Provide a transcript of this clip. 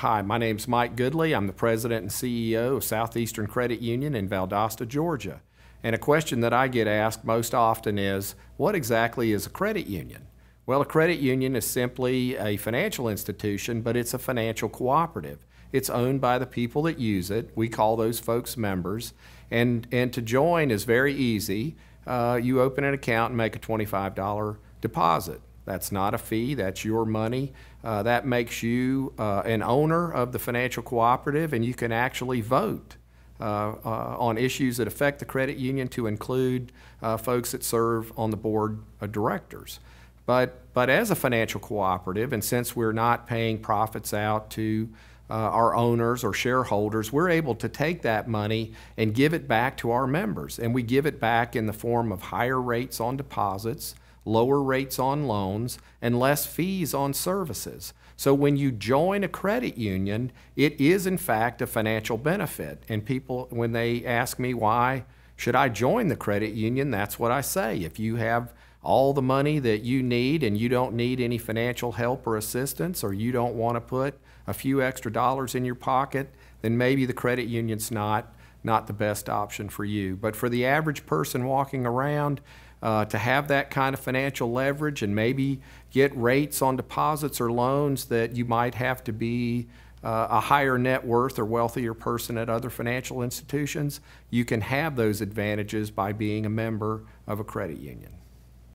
Hi, my name's Mike Gudely. I'm the president and CEO of Southeastern Credit Union in Valdosta, Georgia. And a question that I get asked most often is, what exactly is a credit union? Well, a credit union is simply a financial institution, but it's a financial cooperative. It's owned by the people that use it. We call those folks members. And, and to join is very easy. Uh, you open an account and make a $25 deposit. That's not a fee, that's your money. Uh, that makes you uh, an owner of the financial cooperative, and you can actually vote. Uh, uh, on issues that affect the credit union to include uh, folks that serve on the board of directors. But, but as a financial cooperative, and since we're not paying profits out to uh, our owners or shareholders, we're able to take that money and give it back to our members. And we give it back in the form of higher rates on deposits, lower rates on loans, and less fees on services. So when you join a credit union, it is in fact a financial benefit. And people, when they ask me why should I join the credit union, that's what I say. If you have all the money that you need and you don't need any financial help or assistance, or you don't want to put a few extra dollars in your pocket, then maybe the credit union's not not the best option for you. But for the average person walking around, uh, to have that kind of financial leverage and maybe get rates on deposits or loans that you might have to be uh, a higher net worth or wealthier person at other financial institutions, you can have those advantages by being a member of a credit union.